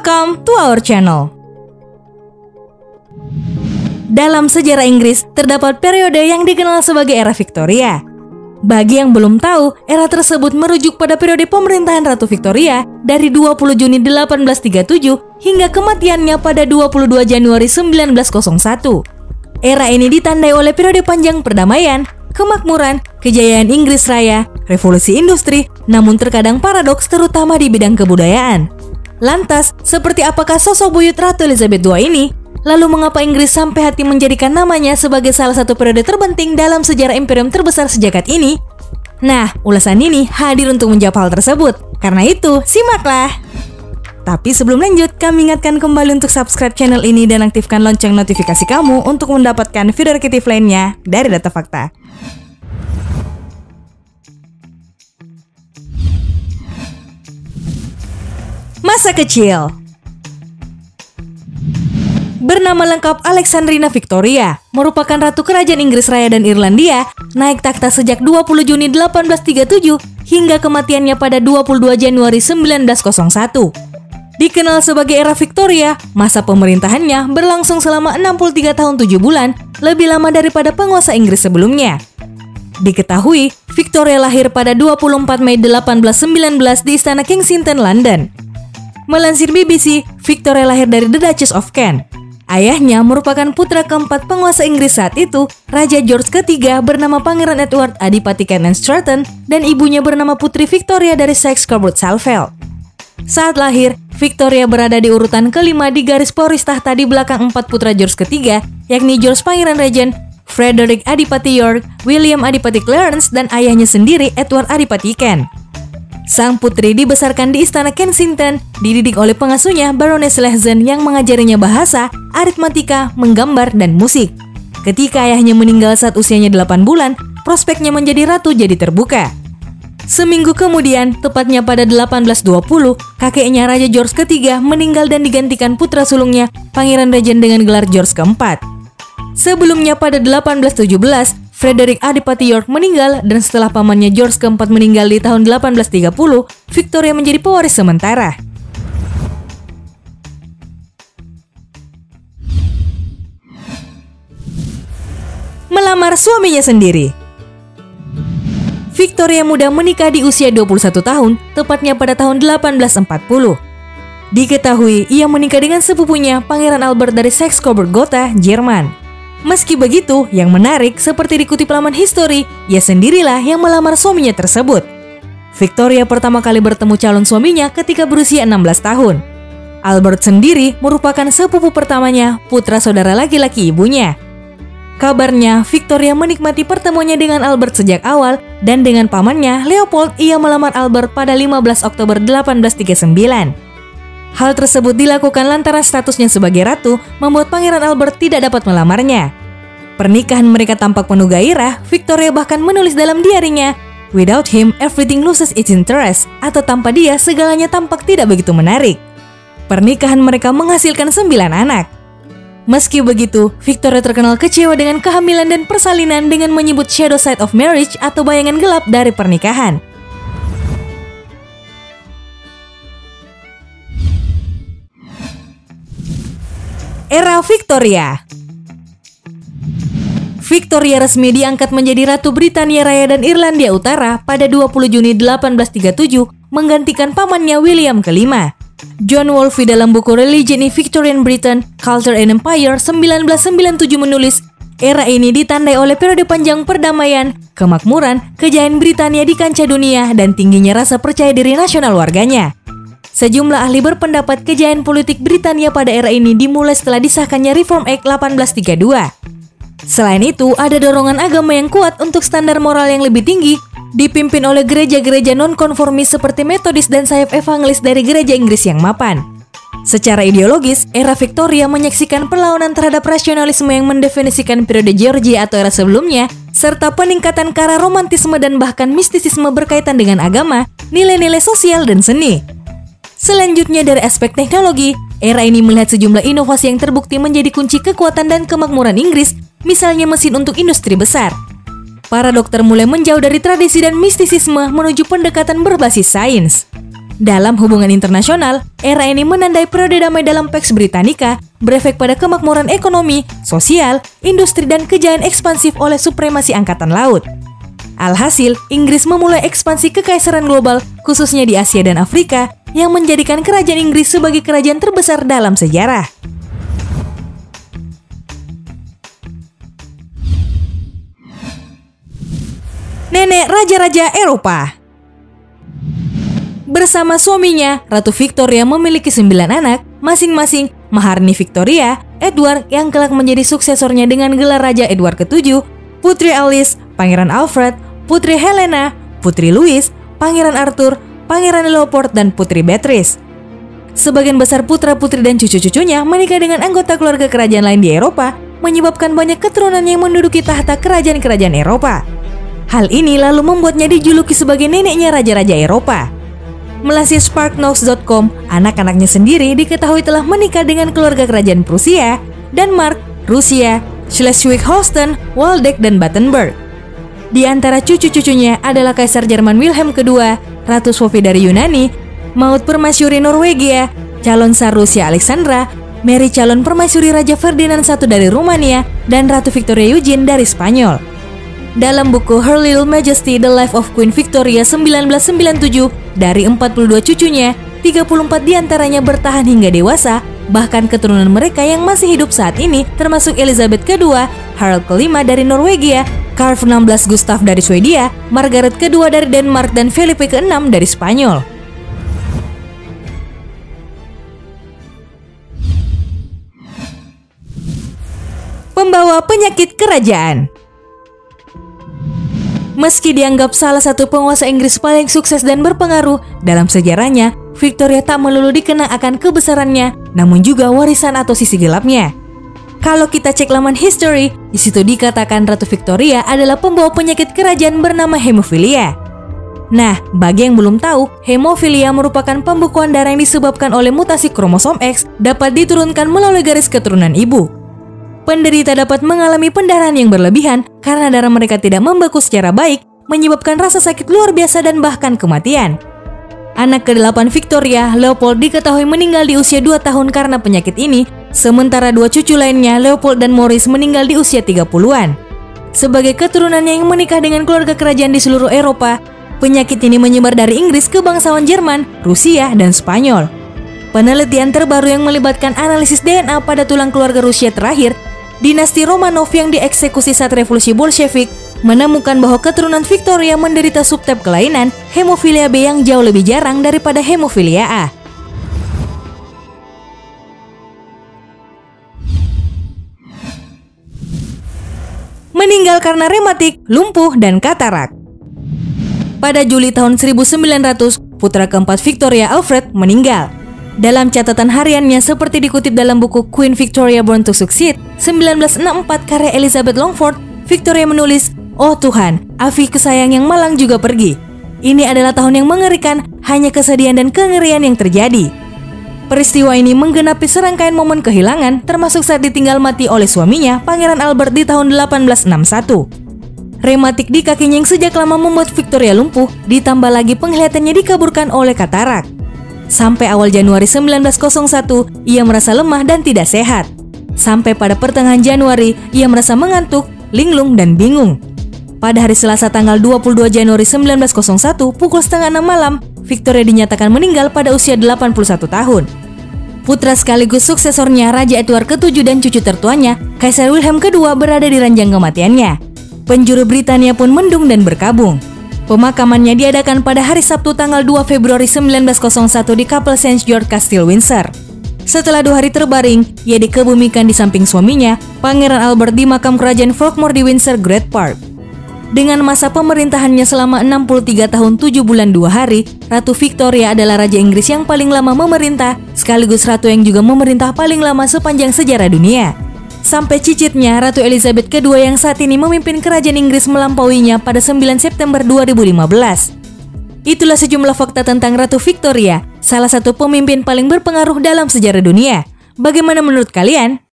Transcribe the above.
Welcome to our channel. Dalam sejarah Inggris, terdapat periode yang dikenal sebagai era Victoria. Bagi yang belum tahu, era tersebut merujuk pada periode pemerintahan Ratu Victoria dari 20 Juni 1837 hingga kematiannya pada 22 Januari 1901. Era ini ditandai oleh periode panjang perdamaian, kemakmuran, kejayaan Inggris Raya, revolusi industri, namun terkadang paradoks terutama di bidang kebudayaan. Lantas, seperti apakah sosok buyut Ratu Elizabeth II ini? Lalu mengapa Inggris sampai hati menjadikan namanya sebagai salah satu periode terpenting dalam sejarah imperium terbesar sejagat ini? Nah, ulasan ini hadir untuk menjawab hal tersebut. Karena itu, simaklah! Tapi sebelum lanjut, kami ingatkan kembali untuk subscribe channel ini dan aktifkan lonceng notifikasi kamu untuk mendapatkan video edukatif lainnya dari Data Fakta. Masa kecil Bernama lengkap Alexandrina Victoria, merupakan ratu kerajaan Inggris Raya dan Irlandia, naik takhta sejak 20 Juni 1837 hingga kematiannya pada 22 Januari 1901. Dikenal sebagai era Victoria, masa pemerintahannya berlangsung selama 63 tahun 7 bulan, lebih lama daripada penguasa Inggris sebelumnya. Diketahui, Victoria lahir pada 24 Mei 1819 di Istana Kensington, London. Melansir BBC, Victoria lahir dari The Duchess of Kent. Ayahnya merupakan putra keempat penguasa Inggris saat itu, Raja George III bernama Pangeran Edward Adipati Kent and Stratton, dan ibunya bernama Putri Victoria dari Saxe Coburg Salfeld. Saat lahir, Victoria berada di urutan kelima di garis poris tahta di belakang empat putra George III, yakni George Pangeran Regent, Frederick Adipati York, William Adipati Clarence, dan ayahnya sendiri Edward Adipati Kent. Sang putri dibesarkan di istana Kensington, dididik oleh pengasuhnya Baroness Lehzen yang mengajarinya bahasa, aritmatika, menggambar, dan musik. Ketika ayahnya meninggal saat usianya 8 bulan, prospeknya menjadi ratu jadi terbuka. Seminggu kemudian, tepatnya pada 1820, kakeknya Raja George III meninggal dan digantikan putra sulungnya, Pangeran Regent dengan gelar George keempat. Sebelumnya pada 1817, Frederick Adipati York meninggal dan setelah pamannya George keempat meninggal di tahun 1830, Victoria menjadi pewaris sementara. Melamar suaminya sendiri Victoria muda menikah di usia 21 tahun, tepatnya pada tahun 1840. Diketahui ia menikah dengan sepupunya Pangeran Albert dari Saxe-Coburg Gotha, Jerman. Meski begitu, yang menarik seperti dikutip laman history, ia sendirilah yang melamar suaminya tersebut. Victoria pertama kali bertemu calon suaminya ketika berusia 16 tahun. Albert sendiri merupakan sepupu pertamanya, putra saudara laki-laki ibunya. Kabarnya, Victoria menikmati pertemuannya dengan Albert sejak awal dan dengan pamannya, Leopold, ia melamar Albert pada 15 Oktober 1839. Hal tersebut dilakukan lantaran statusnya sebagai ratu membuat Pangeran Albert tidak dapat melamarnya. Pernikahan mereka tampak penuh gairah, Victoria bahkan menulis dalam diarinya, Without him, everything loses its interest, atau tanpa dia, segalanya tampak tidak begitu menarik. Pernikahan mereka menghasilkan sembilan anak. Meski begitu, Victoria terkenal kecewa dengan kehamilan dan persalinan dengan menyebut shadow side of marriage atau bayangan gelap dari pernikahan. Era Victoria Victoria resmi diangkat menjadi Ratu Britania Raya dan Irlandia Utara pada 20 Juni 1837 menggantikan pamannya William kelima. John Wolfe dalam buku Religion in Victorian Britain, Culture and Empire 1997 menulis, era ini ditandai oleh periode panjang perdamaian, kemakmuran, kejayaan Britania di kancah dunia, dan tingginya rasa percaya diri nasional warganya. Sejumlah ahli berpendapat kejayaan politik Britania pada era ini dimulai setelah disahkannya Reform Act 1832. Selain itu, ada dorongan agama yang kuat untuk standar moral yang lebih tinggi, dipimpin oleh gereja-gereja non-konformis seperti Metodis dan sayap evangelis dari gereja Inggris yang mapan. Secara ideologis, era Victoria menyaksikan perlawanan terhadap rasionalisme yang mendefinisikan periode Georgia atau era sebelumnya, serta peningkatan ke romantisme dan bahkan mistisisme berkaitan dengan agama, nilai-nilai sosial, dan seni. Selanjutnya dari aspek teknologi, era ini melihat sejumlah inovasi yang terbukti menjadi kunci kekuatan dan kemakmuran Inggris misalnya mesin untuk industri besar. Para dokter mulai menjauh dari tradisi dan mistisisme menuju pendekatan berbasis sains. Dalam hubungan internasional, era ini menandai periode damai dalam Pax Britannica, berefek pada kemakmuran ekonomi, sosial, industri dan kejayaan ekspansif oleh supremasi angkatan laut. Alhasil, Inggris memulai ekspansi kekaisaran global, khususnya di Asia dan Afrika, yang menjadikan kerajaan Inggris sebagai kerajaan terbesar dalam sejarah. Nenek Raja-Raja Eropa Bersama suaminya, Ratu Victoria memiliki sembilan anak, masing-masing Maharni Victoria, Edward yang kelak menjadi suksesornya dengan gelar Raja Edward ke-7, Putri Alice, Pangeran Alfred, Putri Helena, Putri Louis, Pangeran Arthur, Pangeran Leopold, dan Putri Beatrice. Sebagian besar putra-putri dan cucu-cucunya menikah dengan anggota keluarga kerajaan lain di Eropa, menyebabkan banyak keturunan yang menduduki tahta kerajaan-kerajaan Eropa. Hal ini lalu membuatnya dijuluki sebagai neneknya raja-raja Eropa. Melalui sparknotes.com, anak-anaknya sendiri diketahui telah menikah dengan keluarga kerajaan Prusia, Denmark, Rusia, Schleswig-Holstein, Waldeck, dan Battenberg. Di antara cucu-cucunya adalah Kaisar Jerman Wilhelm II, Ratu Sophie dari Yunani, Maut Permasyuri Norwegia, calon Tsar Rusia Alexandra, Mary calon permaisuri Raja Ferdinand I dari Rumania, dan Ratu Victoria Eugene dari Spanyol. Dalam buku Her Little Majesty The Life of Queen Victoria 1997, dari 42 cucunya, 34 di antaranya bertahan hingga dewasa, bahkan keturunan mereka yang masih hidup saat ini termasuk Elizabeth II, Harald kelima dari Norwegia, Karl XVI Gustav dari Swedia, Margaret II dari Denmark, dan Felipe ke-6 dari Spanyol. Pembawa penyakit kerajaan Meski dianggap salah satu penguasa Inggris paling sukses dan berpengaruh dalam sejarahnya, Victoria tak melulu dikenang akan kebesarannya, namun juga warisan atau sisi gelapnya. Kalau kita cek laman history, di situ dikatakan Ratu Victoria adalah pembawa penyakit kerajaan bernama hemofilia. Nah, bagi yang belum tahu, hemofilia merupakan pembekuan darah yang disebabkan oleh mutasi kromosom X dapat diturunkan melalui garis keturunan ibu penderita dapat mengalami pendarahan yang berlebihan karena darah mereka tidak membeku secara baik, menyebabkan rasa sakit luar biasa dan bahkan kematian. Anak ke-8 Victoria, Leopold diketahui meninggal di usia 2 tahun karena penyakit ini, sementara dua cucu lainnya, Leopold dan Maurice meninggal di usia 30-an. Sebagai keturunannya yang menikah dengan keluarga kerajaan di seluruh Eropa, penyakit ini menyebar dari Inggris ke bangsawan Jerman, Rusia, dan Spanyol. Penelitian terbaru yang melibatkan analisis DNA pada tulang keluarga Rusia terakhir dinasti Romanov yang dieksekusi saat revolusi Bolshevik menemukan bahwa keturunan Victoria menderita subtype kelainan hemofilia B yang jauh lebih jarang daripada hemofilia A. Meninggal karena rematik, lumpuh, dan katarak. Pada Juli tahun 1900, putra keempat Victoria Alfred meninggal. Dalam catatan hariannya seperti dikutip dalam buku Queen Victoria Born to Succeed 1964 karya Elizabeth Longford, Victoria menulis, Oh Tuhan, Afiku sayang yang malang juga pergi. Ini adalah tahun yang mengerikan, hanya kesedihan dan kengerian yang terjadi. Peristiwa ini menggenapi serangkaian momen kehilangan, termasuk saat ditinggal mati oleh suaminya, Pangeran Albert di tahun 1861. Rematik di kakinya yang sejak lama membuat Victoria lumpuh, ditambah lagi penglihatannya dikaburkan oleh katarak. Sampai awal Januari 1901, ia merasa lemah dan tidak sehat. Sampai pada pertengahan Januari, ia merasa mengantuk, linglung, dan bingung. Pada hari Selasa tanggal 22 Januari 1901 pukul setengah enam malam, Victoria dinyatakan meninggal pada usia 81 tahun. Putra sekaligus suksesornya Raja Edward ke-7 dan cucu tertuanya, Kaisar Wilhelm II berada di ranjang kematiannya. Penjuru Britania pun mendung dan berkabung. Pemakamannya diadakan pada hari Sabtu tanggal 2 Februari 1901 di Kapel St. George Castle Windsor. Setelah dua hari terbaring, ia dikebumikan di samping suaminya, Pangeran Albert di makam kerajaan Frogmore di Windsor Great Park. Dengan masa pemerintahannya selama 63 tahun 7 bulan 2 hari, Ratu Victoria adalah Raja Inggris yang paling lama memerintah, sekaligus Ratu yang juga memerintah paling lama sepanjang sejarah dunia. Sampai cicitnya, Ratu Elizabeth II yang saat ini memimpin kerajaan Inggris melampauinya pada 9 September 2015. Itulah sejumlah fakta tentang Ratu Victoria, salah satu pemimpin paling berpengaruh dalam sejarah dunia. Bagaimana menurut kalian?